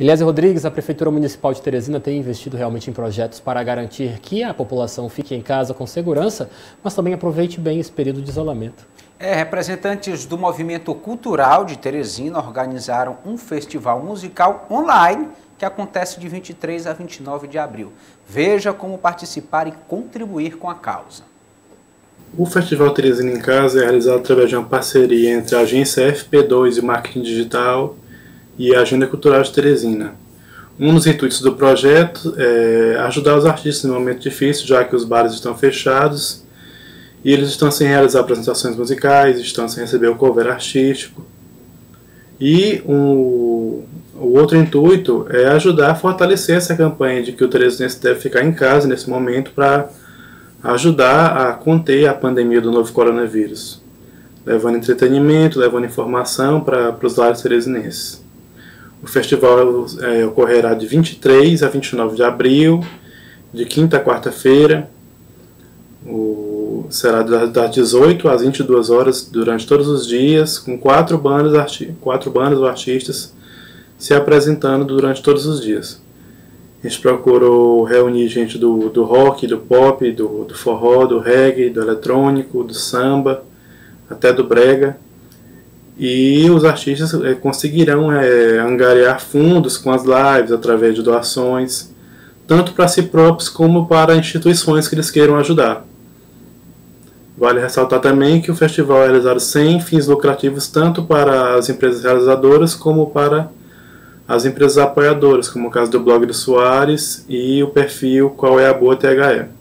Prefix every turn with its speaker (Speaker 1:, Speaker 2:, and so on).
Speaker 1: Eliezer Rodrigues, a Prefeitura Municipal de Teresina tem investido realmente em projetos para garantir que a população fique em casa com segurança, mas também aproveite bem esse período de isolamento.
Speaker 2: É, representantes do movimento cultural de Teresina organizaram um festival musical online que acontece de 23 a 29 de abril. Veja como participar e contribuir com a causa.
Speaker 3: O Festival Teresina em Casa é realizado através de uma parceria entre a agência FP2 e Marketing Digital e a Agenda Cultural de Teresina. Um dos intuitos do projeto é ajudar os artistas no momento difícil, já que os bares estão fechados e eles estão sem realizar apresentações musicais, estão sem receber o cover artístico. E um, o outro intuito é ajudar a fortalecer essa campanha de que o teresinense deve ficar em casa nesse momento para ajudar a conter a pandemia do novo coronavírus, levando entretenimento, levando informação para os lares teresinenses. O festival é, ocorrerá de 23 a 29 de abril, de quinta a quarta-feira. Será das 18 às 22 horas durante todos os dias, com quatro bandas, quatro bandas ou artistas se apresentando durante todos os dias. A gente procurou reunir gente do, do rock, do pop, do, do forró, do reggae, do eletrônico, do samba, até do brega e os artistas é, conseguirão é, angariar fundos com as lives através de doações, tanto para si próprios como para instituições que eles queiram ajudar. Vale ressaltar também que o festival é realizado sem fins lucrativos tanto para as empresas realizadoras como para as empresas apoiadoras, como o caso do blog do Soares e o perfil Qual é a Boa THE.